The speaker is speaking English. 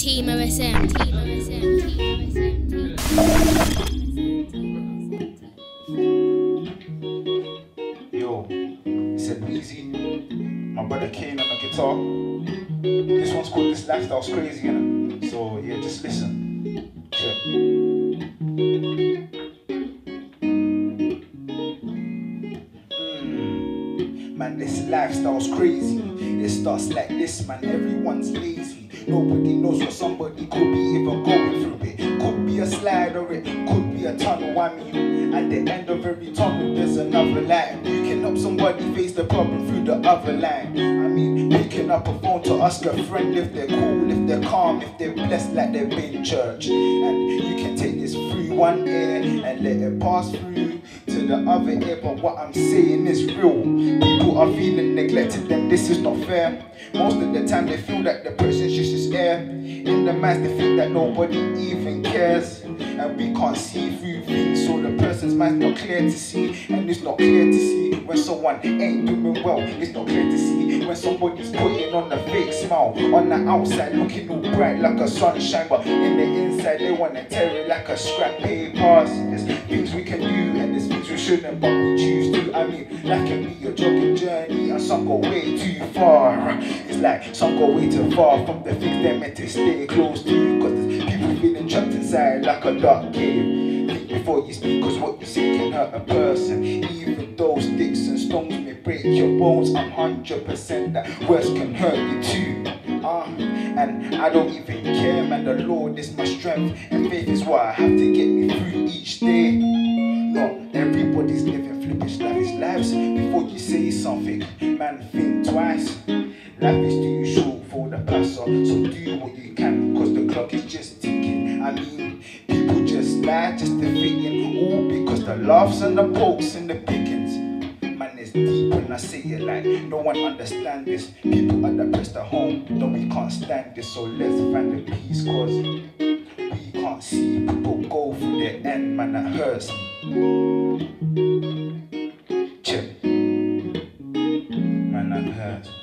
Team OSM, Team OSM. Yo, it's Edweezy. My brother Kane on the guitar. This one's called This Lifestyle's Crazy, you know? So yeah, just listen. Check. Mm. Man, this lifestyle's crazy. It starts like this, man. Everyone's lazy. Nobody knows what somebody could be even going through it. Could be a slide or it could be a tunnel. I mean, at the end of every tunnel, there's another. You can help somebody face the problem through the other line. I mean, picking up a phone to ask a friend if they're cool, if they're calm, if they're blessed like they've been church. And you can take this through one ear and let it pass through to the other ear. But what I'm saying is real. People are feeling neglected, and this is not fair. Most of the time, they feel that the person's just his air. In the minds, they think that nobody even cares. And we can't see through things, so the person's mind's not clear to see. And it's not clear to see when someone ain't doing well. It's not clear to see when somebody's putting on a fake smile. On the outside, looking all bright like a sunshine, but in the inside, they wanna tear it like a scrap paper. There's things we can do, shouldn't, but we choose to. I mean, life can be a jogging journey, and some go way too far. It's like some go way too far from the things they're meant to stay close to. Cause there's people feeling trapped inside like a dark cave. Think before you speak, cause what you say can hurt a person. Even though sticks and stones may break your bones, I'm 100% that words can hurt you too. Uh, and I don't even care, man. The Lord is my strength, and faith is what I have to get me through something, man, think twice. Life is too short for the passer, so do what you can, cause the clock is just ticking. I mean, people just lie just to fit in, all because the laughs and the pokes and the pickings. Man, it's deep when I say it like no one understand this. People are depressed at home, no, we can't stand this, so let's find the peace, cause we can't see people go through their end, man, that hurts.